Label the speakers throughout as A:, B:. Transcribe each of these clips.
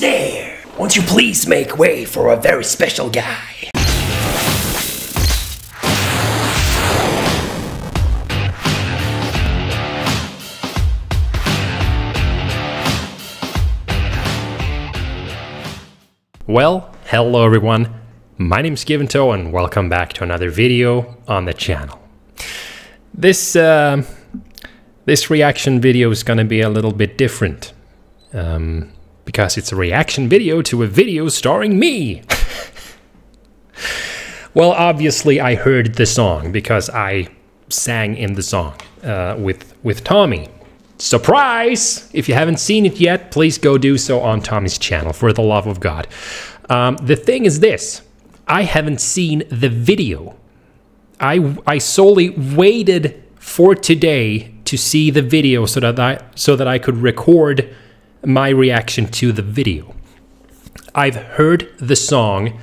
A: there? Won't you please make way for a very special guy?
B: Well, hello everyone. My name's Giventoe and welcome back to another video on the channel. This uh, this reaction video is gonna be a little bit different um, because it's a reaction video to a video starring me. well, obviously I heard the song because I sang in the song uh, with with Tommy. Surprise! If you haven't seen it yet, please go do so on Tommy's channel, for the love of God. Um, the thing is this I haven't seen the video. I, I solely waited for today to see the video so that I so that I could record my reaction to the video. I've heard the song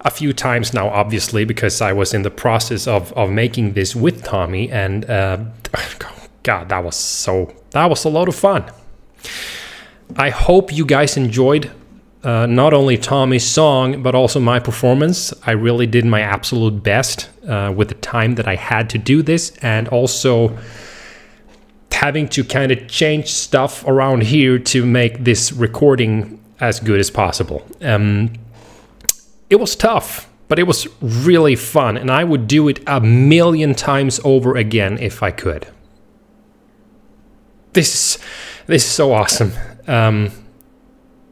B: a few times now, obviously, because I was in the process of, of making this with Tommy, and uh, God, that was so that was a lot of fun. I hope you guys enjoyed uh, not only Tommy's song but also my performance. I really did my absolute best uh, with the time that I had to do this, and also having to kind of change stuff around here to make this recording as good as possible. Um, it was tough, but it was really fun, and I would do it a million times over again if I could this this is so awesome. Um,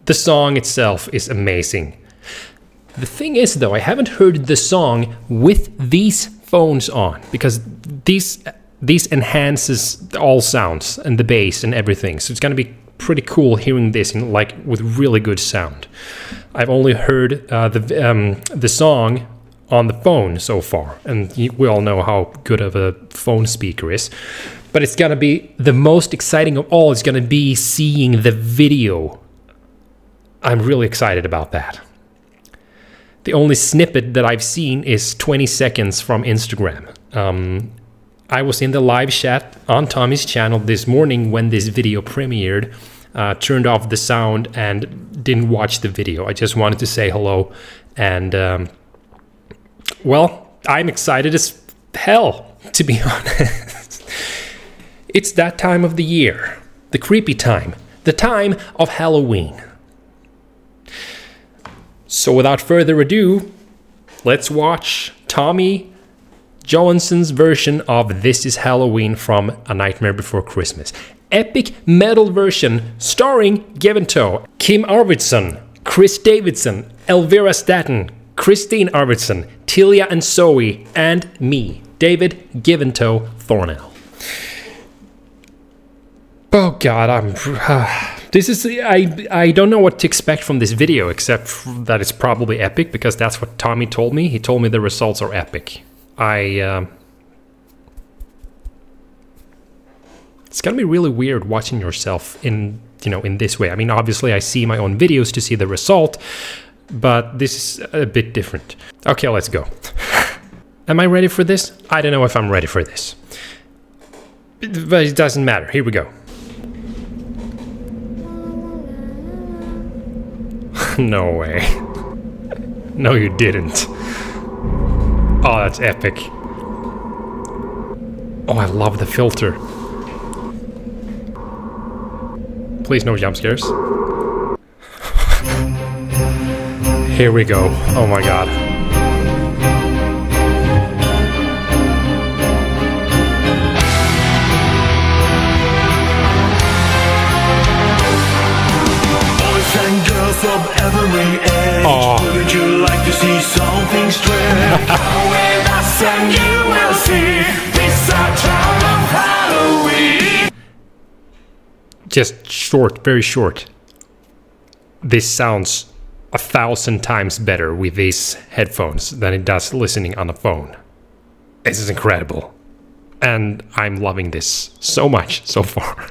B: the song itself is amazing. The thing is, though, I haven't heard the song with these phones on because these these enhances all sounds and the bass and everything. So it's gonna be pretty cool hearing this in like with really good sound. I've only heard uh, the um, the song on the phone so far, and we all know how good of a phone speaker is. But it's gonna be the most exciting of all. It's gonna be seeing the video. I'm really excited about that. The only snippet that I've seen is 20 seconds from Instagram. Um, I was in the live chat on Tommy's channel this morning when this video premiered. Uh, turned off the sound and didn't watch the video. I just wanted to say hello. And, um, well, I'm excited as hell, to be honest. It's that time of the year, the creepy time, the time of Halloween. So without further ado, let's watch Tommy Johansson's version of This is Halloween from A Nightmare Before Christmas. Epic metal version starring Giventoe, Kim Arvidsson, Chris Davidson, Elvira Staten, Christine Arvidsson, Tilia and Zoe, and me, David Giventoe Thornell. Oh God, I'm. Uh, this is I I don't know what to expect from this video except that it's probably epic because that's what Tommy told me. He told me the results are epic. I. Uh, it's gonna be really weird watching yourself in you know in this way. I mean, obviously I see my own videos to see the result, but this is a bit different. Okay, let's go. Am I ready for this? I don't know if I'm ready for this. But it doesn't matter. Here we go. no way. No, you didn't. Oh, that's epic. Oh, I love the filter. Please, no jump scares. Here we go. Oh my god.
C: of every.
B: Aww.
C: Wouldn't you like to see something strange? Come with us and you will see this our town of Halloween.
B: Just short, very short. This sounds a thousand times better with these headphones than it does listening on a phone. This is incredible. And I'm loving this so much so far.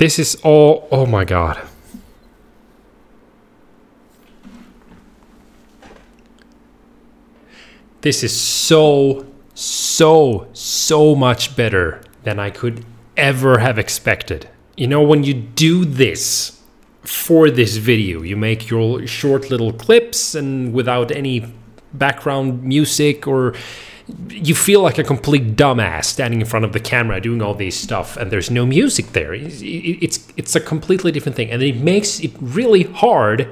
C: This is
B: all. Oh my god. This is so, so, so much better than I could ever have expected. You know, when you do this for this video, you make your short little clips and without any background music or you feel like a complete dumbass standing in front of the camera doing all this stuff and there's no music there. It's it's, it's a completely different thing. And it makes it really hard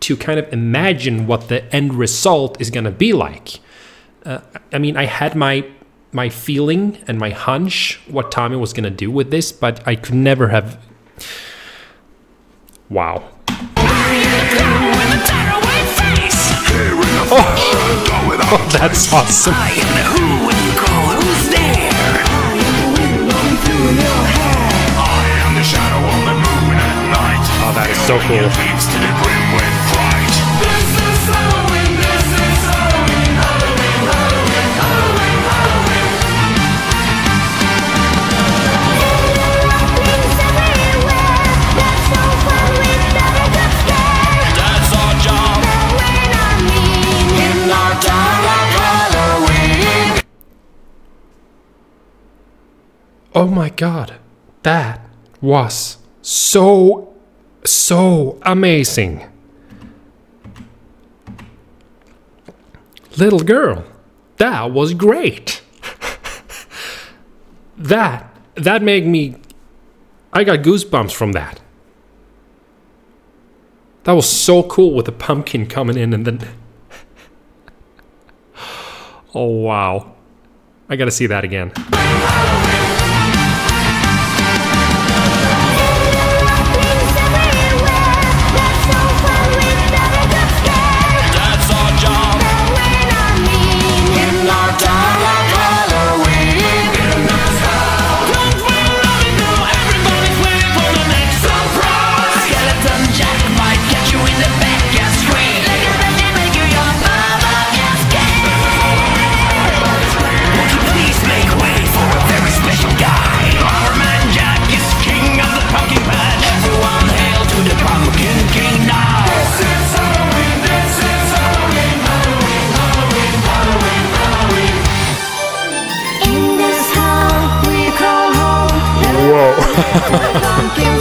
B: to kind of imagine what the end result is going to be like. Uh, i mean i had my my feeling and my hunch what tommy was going to do with this but i could never have wow
D: face.
B: oh, that's awesome
A: I am who when you call, who's there?
C: I am the shadow on the moon at night.
B: oh that is so cool Oh my god, that was so, so amazing. Little girl, that was great. that, that made me, I got goosebumps from that. That was so cool with the pumpkin coming in and then. oh wow. I gotta see that again.
A: Thank you.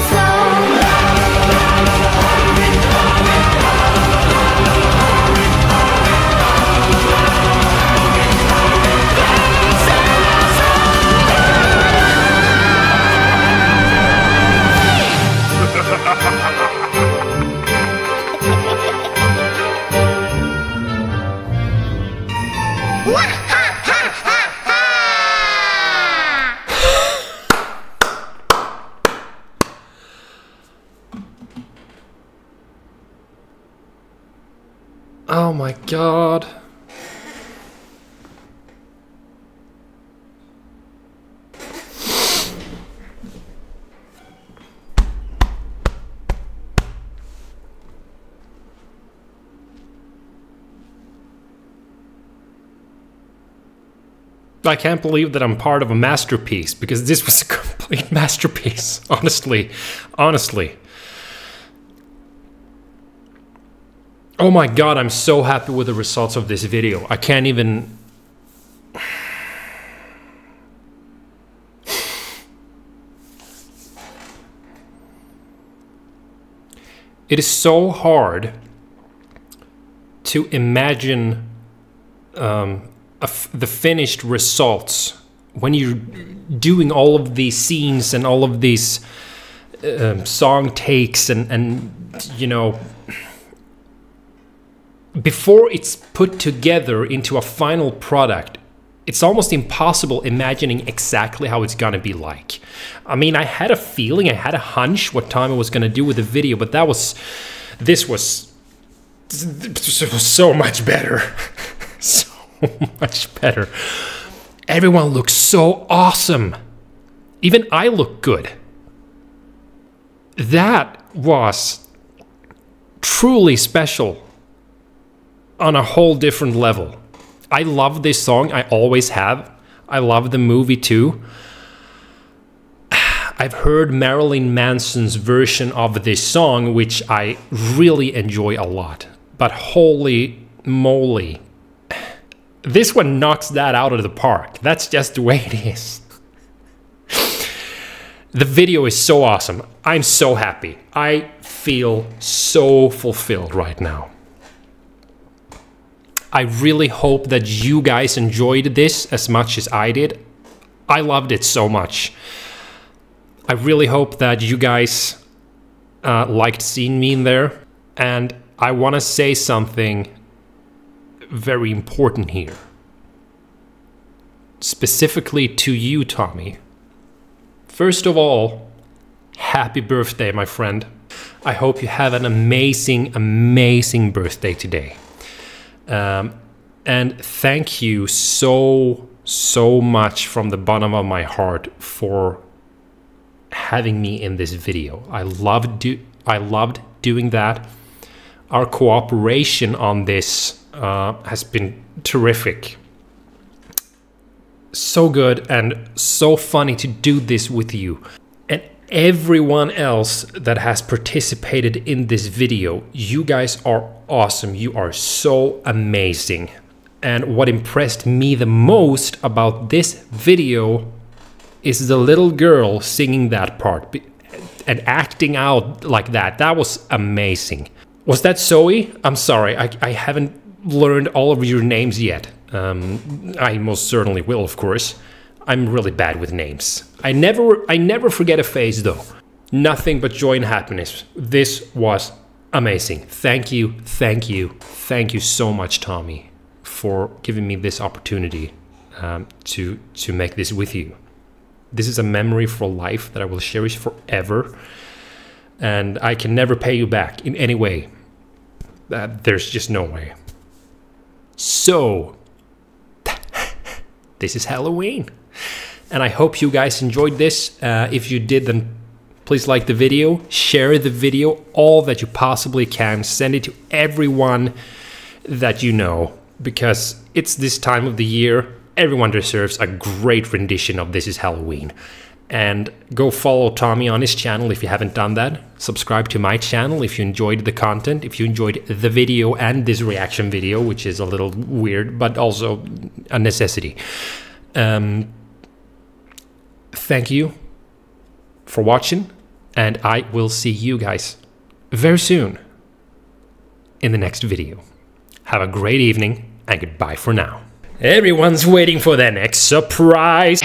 B: Oh my god. I can't believe that I'm part of a masterpiece because this was a complete masterpiece. Honestly, honestly. Oh my god, I'm so happy with the results of this video. I can't even. It is so hard to imagine um, the finished results when you're doing all of these scenes and all of these um, song takes and and you know before it's put together into a final product it's almost impossible imagining exactly how it's gonna be like. I mean i had a feeling i had a hunch what tommy was gonna do with the video but that was this was this was so much better. So much better. Everyone looks so awesome. Even i look good. That was truly special on a whole different level. I love this song, I always have. I love the movie too. I've heard Marilyn Manson's version of this song, which I really enjoy a lot. But holy moly, this one knocks that out of the park. That's just the way it is. The video is so awesome. I'm so happy. I feel so fulfilled right now. I really hope that you guys enjoyed this as much as I did. I loved it so much. I really hope that you guys uh, liked seeing me in there. And I want to say something very important here. Specifically to you, Tommy. First of all, happy birthday, my friend. I hope you have an amazing, amazing birthday today. Um, and thank you so, so much from the bottom of my heart for having me in this video. I loved do I loved doing that. Our cooperation on this uh, has been terrific. So good and so funny to do this with you. Everyone else that has participated in this video, you guys are awesome. You are so amazing. And what impressed me the most about this video is the little girl singing that part and acting out like that. That was amazing. Was that Zoe? I'm sorry, I, I haven't learned all of your names yet. Um, I most certainly will, of course. I'm really bad with names. I never, I never forget a face though. Nothing but joy and happiness. This was amazing. Thank you, thank you, thank you so much, Tommy, for giving me this opportunity um, to to make this with you. This is a memory for life that I will cherish forever, and I can never pay you back in any way. Uh, there's just no way. So, this is Halloween. And I hope you guys enjoyed this. Uh, if you did, then please like the video, share the video all that you possibly can, send it to everyone that you know because it's this time of the year. Everyone deserves a great rendition of This is Halloween. And go follow Tommy on his channel if you haven't done that. Subscribe to my channel if you enjoyed the content, if you enjoyed the video and this reaction video, which is a little weird, but also a necessity. Um, thank you for watching, and I will see you guys very soon in the next video. Have a great evening, and goodbye for now. Everyone's waiting for their next surprise.